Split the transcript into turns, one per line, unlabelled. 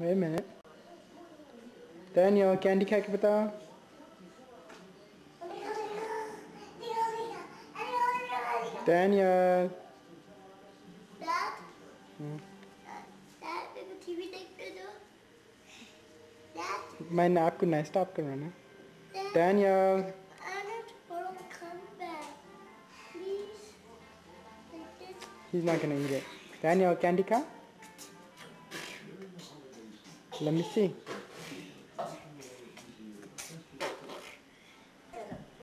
Wait a minute. Daniel, candy खा के बताओ Daniel.
Dad?
Hmm.
Dad, मेरे को टीवी देखने दो Dad?
मैंने आपको नहीं स्टॉप करवाना
Dad?
Daniel.
I want to borrow the come back. Please? Like this?
He's not gonna eat it. Daniel, candy ka? let me see.